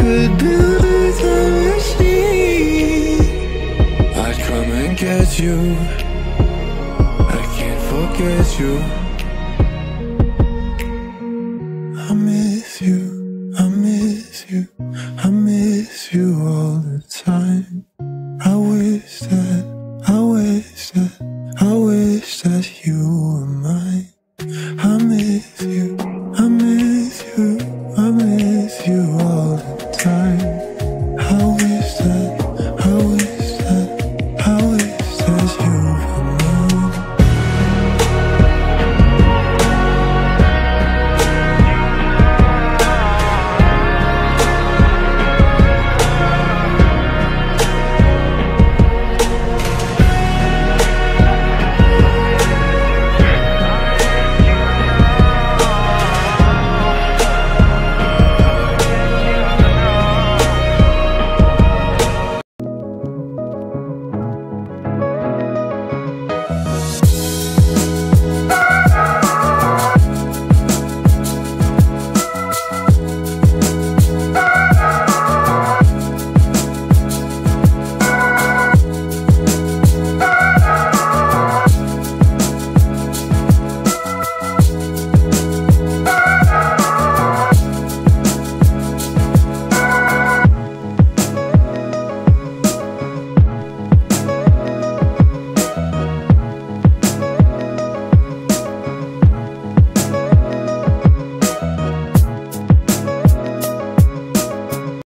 could build machine I'd come and get you. I can't forget you. I miss you, I miss you. I miss you all the time.